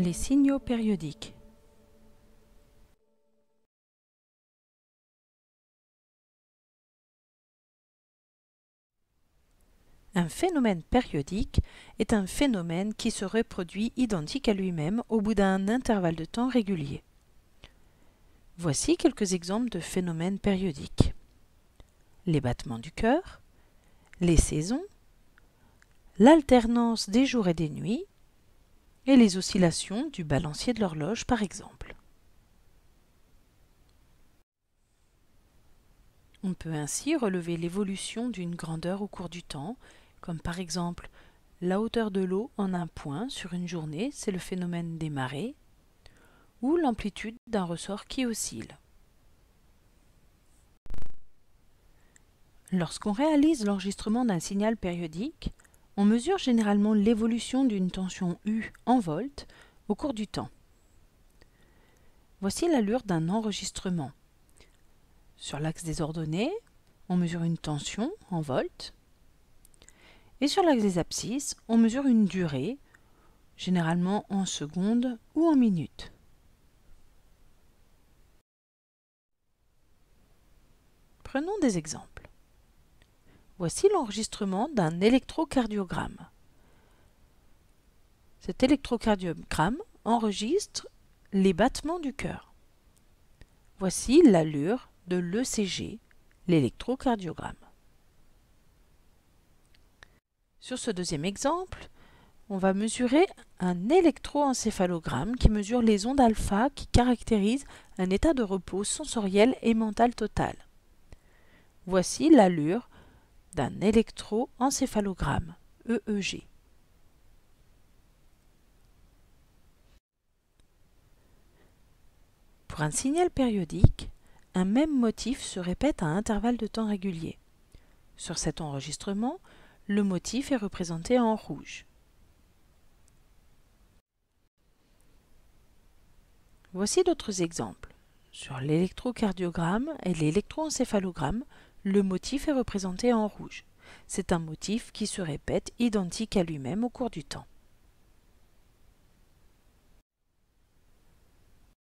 Les signaux périodiques. Un phénomène périodique est un phénomène qui se reproduit identique à lui-même au bout d'un intervalle de temps régulier. Voici quelques exemples de phénomènes périodiques. Les battements du cœur, les saisons, l'alternance des jours et des nuits, et les oscillations du balancier de l'horloge par exemple. On peut ainsi relever l'évolution d'une grandeur au cours du temps, comme par exemple la hauteur de l'eau en un point sur une journée, c'est le phénomène des marées, ou l'amplitude d'un ressort qui oscille. Lorsqu'on réalise l'enregistrement d'un signal périodique, on mesure généralement l'évolution d'une tension U en volts au cours du temps. Voici l'allure d'un enregistrement. Sur l'axe des ordonnées, on mesure une tension en volts. Et sur l'axe des abscisses, on mesure une durée, généralement en secondes ou en minutes. Prenons des exemples. Voici l'enregistrement d'un électrocardiogramme. Cet électrocardiogramme enregistre les battements du cœur. Voici l'allure de l'ECG, l'électrocardiogramme. Sur ce deuxième exemple, on va mesurer un électroencéphalogramme qui mesure les ondes alpha qui caractérisent un état de repos sensoriel et mental total. Voici l'allure d'un électroencéphalogramme, EEG. Pour un signal périodique, un même motif se répète à intervalles de temps réguliers. Sur cet enregistrement, le motif est représenté en rouge. Voici d'autres exemples. Sur l'électrocardiogramme et l'électroencéphalogramme, le motif est représenté en rouge. C'est un motif qui se répète identique à lui-même au cours du temps.